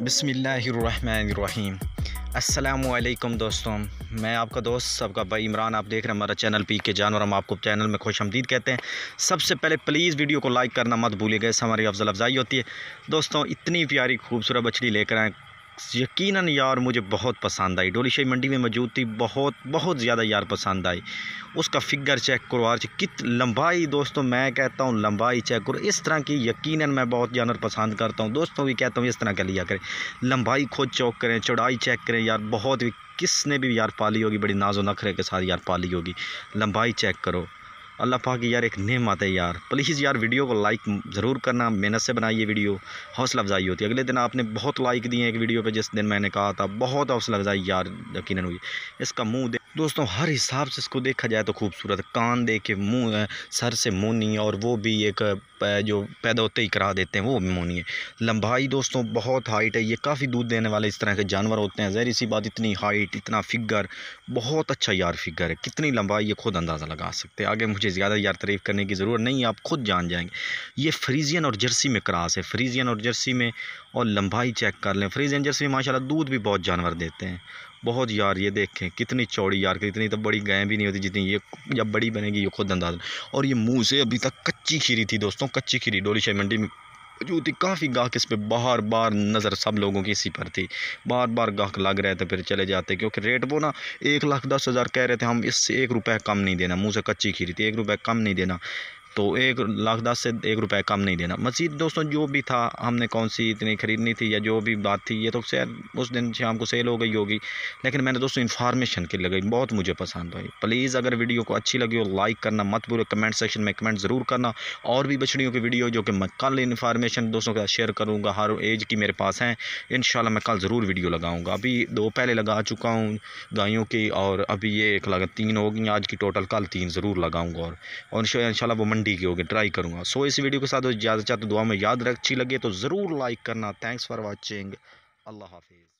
बिसमीम अल्लाम दोस्तों, मैं आपका दोस्त सबका भाई इमरान। आप देख रहे हैं हमारा चैनल पी के जानवर। हम आपको चैनल में खुश हमदीद कहते हैं। सबसे पहले प्लीज़ वीडियो को लाइक करना मत भूलिएगा, इससे हमारी अफजल अफजाई होती है। दोस्तों, इतनी प्यारी खूबसूरत बछड़ी लेकर आए यकीनन यार मुझे बहुत पसंद आई। डोली शाही मंडी में मौजूद थी, बहुत बहुत ज़्यादा यार पसंद आई। उसका फिगर चेक करो यार कित लंबाई दोस्तों, मैं कहता हूँ लंबाई चेक करो। इस तरह की यकीनन मैं बहुत जानवर पसंद करता हूँ। दोस्तों भी कहता हूँ इस तरह का लिया करें। लंबाई खुद चौक करें, चौड़ाई चेक करें यार, बहुत किसने भी यार पाली होगी, बड़ी नाजो नखरे के साथ यार पाली होगी। लंबाई चेक करो। अल्लाह पाक यार एक नेमत है यार। प्लीज़ यार वीडियो को लाइक ज़रूर करना, मेहनत से बनाइए वीडियो हौसला अफजाई होती है। अगले दिन आपने बहुत लाइक दिए एक वीडियो पर जिस दिन मैंने कहा था, बहुत हौसला अफजाई यार यकीन हुई इसका मुँह दोस्तों, हर हिसाब से इसको देखा जाए तो खूबसूरत कान दे के मुँह सर से मुनी और वो भी एक जो पैदा होते ही करा देते हैं, वो भी मुनी है। लंबाई दोस्तों बहुत हाइट है, ये काफ़ी दूध देने वाले इस तरह के जानवर होते हैं। जहरी सी बात, इतनी हाइट, इतना फिगर, बहुत अच्छा यार फिगर है। कितनी लंबाई ये खुद अंदाज़ा लगा सकते हैं। आगे मुझे ज़्यादा यार तारीफ़ करने की ज़रूरत नहीं आप खुद जान जाएँगे। ये फ्रीजियन और जर्सी में क्रॉस है। फ्रीजियन और जर्सी में और लंबाई चेक कर लें। फ्रीजियन, जर्सी में माशाल्लाह दूध भी बहुत जानवर देते हैं। बहुत यार, ये देखें, कितनी चौड़ी यार इतनी तो बड़ी गाय भी नहीं होती जितनी ये जब बड़ी बनेगी ये खुद अंदाज। और ये मुँह से अभी तक कच्ची खीरी थी दोस्तों, कच्ची खीरी डोली शाही मंडी में मौजूद थी काफ़ी गाहक इस पर बार बार नज़र सब लोगों की इसी पर थी। बार बार गाहक लग रहे थे, फिर चले जाते, क्योंकि रेट वो ना एक लाख दस हज़ार कह रहे थे, हम इससे एक रुपये कम नहीं देना, मुँह से कच्ची खीरी थी, एक रुपये कम नहीं देना। तो एक लाख दस से एक रुपये कम नहीं देना। मज़ीद दोस्तों, जो भी था, हमने कौन सी इतनी ख़रीदनी थी या जो भी बात थी, ये तो शायद उस दिन शाम को सेल हो गई होगी। लेकिन मैंने दोस्तों इन्फॉर्मेशन के लगी बहुत मुझे पसंद आई। प्लीज़ अगर वीडियो को अच्छी लगी हो लाइक करना मत भूलो कमेंट सेक्शन में कमेंट ज़रूर करना। और भी बछड़ियों की वीडियो जो कि मैं कल इन्फॉर्मेशन दोस्तों के साथ शेयर करूँगा, हर एज की मेरे पास हैं इन मैं कल ज़रूर वीडियो लगाऊँगा। अभी दो पहले लगा चुका हूँ गायों की, और अभी ये एक लगा तीन होगी आज की टोटल कल तीन ज़रूर लगाऊँगा और इन वो मंडी की होगी ट्राई करूँगा। सो इस वीडियो के साथ ज़्यादा चाहते दुआ में याद रख, अच्छी लगे तो ज़रूर लाइक करना। थैंक्स फॉर वॉचिंग अल्लाह हाफिज़।